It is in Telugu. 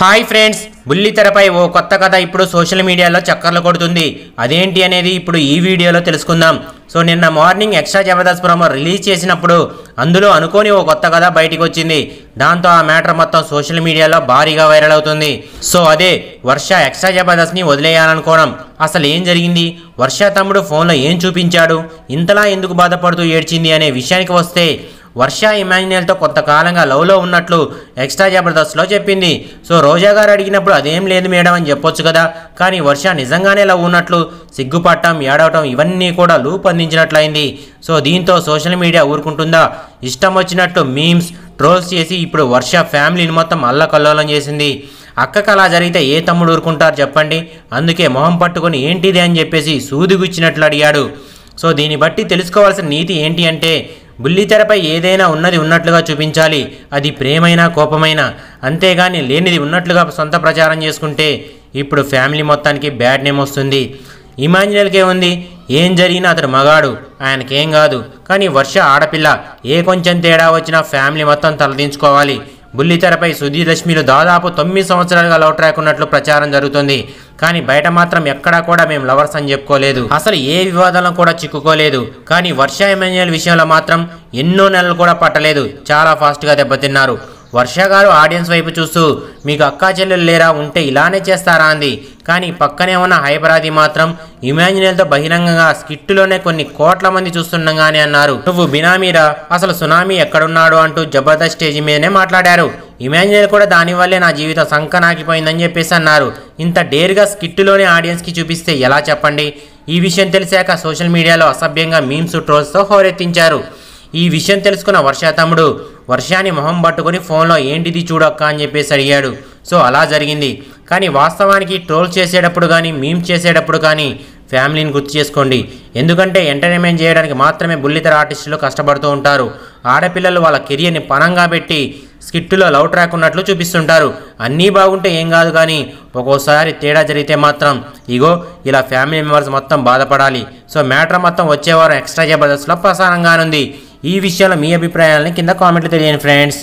హాయ్ ఫ్రెండ్స్ బుల్లితెరపై ఓ కొత్త కథ ఇప్పుడు సోషల్ మీడియాలో చక్కర్లు కొడుతుంది. అదేంటి అనేది ఇప్పుడు ఈ వీడియోలో తెలుసుకుందాం. సో నిన్న morning extra Jabardasth promo release చేసినప్పుడు అందులో అనుకోని ఓ కొత్త కథ బయటికి వచ్చింది దాంతో ఆ మ్యాటర్ మొత్తం సోషల్ మీడియాలో భారీగా వైరల్ అవుతుంది. సో అదే వర్ష ఎక్స్ట్రా జబర్దస్త్ని వదిలేయాలనుకోవడం. అసలు ఏం జరిగింది? వర్ష తమ్ముడు ఫోన్లో ఏం చూపించాడు? ఇంతలా ఎందుకు బాధపడుతూ ఏడ్చింది అనే విషయానికి వస్తే వర్ష ఇమాన్యుయల్తో కొంతకాలంగా లవ్లో ఉన్నట్లు ఎక్స్ట్రా జబర్దస్త్లో చెప్పింది. సో రోజా గారు అడిగినప్పుడు అదేం లేదు మేడం అని చెప్పొచ్చు కదా. కానీ వర్ష నిజంగానే లవ్ ఉన్నట్లు సిగ్గుపట్టడం ఏడవటం ఇవన్నీ కూడా లూప్ అందించినట్లయింది. సో దీంతో సోషల్ మీడియా ఊరుకుంటుందా? ఇష్టం వచ్చినట్లు మీమ్స్ ట్రోల్స్ చేసి ఇప్పుడు వర్ష ఫ్యామిలీని మొత్తం అల్లకల్లోలం చేసింది. అక్కకు అలా జరిగితే ఏ తమ్ముడు ఊరుకుంటారు చెప్పండి? అందుకే మొహం పట్టుకొని ఏంటిది అని చెప్పేసి సూదిగుచ్చినట్లు అడిగాడు. సో దీన్ని బట్టి తెలుసుకోవాల్సిన నీతి ఏంటి అంటే బుల్లితెరపై ఏదైనా ఉన్నది ఉన్నట్లుగా చూపించాలి. అది ప్రేమైనా కోపమైనా. అంతేగాని లేనిది ఉన్నట్లుగా సొంత ప్రచారం చేసుకుంటే ఇప్పుడు ఫ్యామిలీ మొత్తానికి బ్యాడ్ నేమ్ వస్తుంది. ఇమాన్యుయల్కే ఉంది. ఏం జరిగినా అతడు మగాడు. ఆయనకేం కాదు. కానీ వర్ష ఆడపిల్ల. ఏ కొంచెం తేడా వచ్చినా ఫ్యామిలీ మొత్తం తలదించుకోవాలి. బుల్లితెరపై సుధీర్ దాదాపు తొమ్మిది సంవత్సరాలుగా లవ్ ట్రాక్ ఉన్నట్లు ప్రచారం జరుగుతుంది. కానీ బయట మాత్రం ఎక్కడా కూడా మేము లవర్స్ అని చెప్పుకోలేదు. అసలు ఏ వివాదాలను కూడా చిక్కుకోలేదు. కానీ వర్ష ఎమాన్యుయల్ విషయంలో మాత్రం ఎన్నో నెలలు కూడా పట్టలేదు. చాలా ఫాస్ట్గా దెబ్బతిన్నారు. వర్ష గారు ఆడియన్స్ వైపు చూస్తూ మీకు అక్కా చెల్లెలు లేరా? ఉంటే ఇలానే చేస్తారా? అంది. కానీ పక్కనే ఉన్న హైపరాది మాత్రం ఇమాజినల్తో బహిరంగంగా స్కిట్టులోనే కొన్ని కోట్ల మంది చూస్తుండగానే అన్నారు నువ్వు బినామీరా? అసలు సునామీ ఎక్కడున్నాడు? అంటూ జబర్దస్త్ స్టేజ్ మీదనే మాట్లాడారు. ఇమాజినల్ కూడా దానివల్లే నా జీవితం సంకనాకిపోయిందని చెప్పేసి అన్నారు. ఇంత డేర్గా స్కిట్టులోనే ఆడియన్స్కి చూపిస్తే ఎలా చెప్పండి? ఈ విషయం తెలిసాక సోషల్ మీడియాలో అసభ్యంగా మీమ్స్ ట్రోల్స్తో హోరెత్తించారు. ఈ విషయం తెలుసుకున్న వర్ష తమ్ముడు వర్షాన్ని మొహం పట్టుకొని ఫోన్లో ఏంటిది చూడక్క అని చెప్పేసి అడిగాడు. సో అలా జరిగింది. కానీ వాస్తవానికి ట్రోల్ చేసేటప్పుడు కానీ మీమ్ చేసేటప్పుడు కానీ ఫ్యామిలీని గుర్తు చేసుకోండి. ఎందుకంటే ఎంటర్టైన్మెంట్ చేయడానికి మాత్రమే బుల్లితెర ఆర్టిస్టులు కష్టపడుతూ ఉంటారు. ఆడపిల్లలు వాళ్ళ కెరియర్ని పనంగా పెట్టి స్కిట్టులో లవ్ ట్రాక్ ఉన్నట్లు చూపిస్తుంటారు. అన్నీ బాగుంటే ఏం కాదు కానీ ఒక్కోసారి తేడా జరిగితే మాత్రం ఇగో ఇలా ఫ్యామిలీ మెంబర్స్ మొత్తం బాధపడాలి. సో మ్యాటర్ మొత్తం వచ్చేవారం ఎక్స్ట్రా జబర్దస్త్లో ప్రసారంగానుంది. ఈ విషయాల మీ అభిప్రాయాలని కింద కామెంట్లు తెలియని ఫ్రెండ్స్